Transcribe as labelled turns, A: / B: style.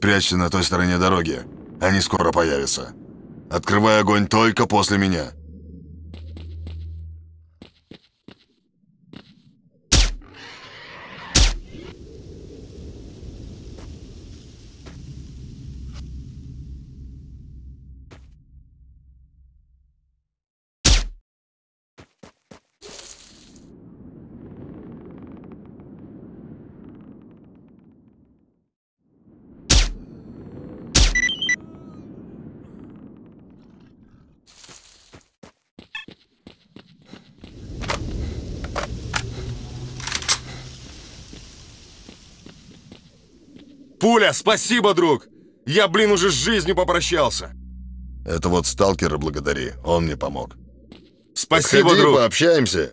A: Спрячься на той стороне дороги. Они скоро появятся. Открывай огонь только после меня.
B: Пуля, спасибо, друг! Я, блин, уже с жизнью попрощался.
A: Это вот сталкера благодари, он мне помог.
B: Спасибо,
A: Подходи,
B: друг.
A: пообщаемся.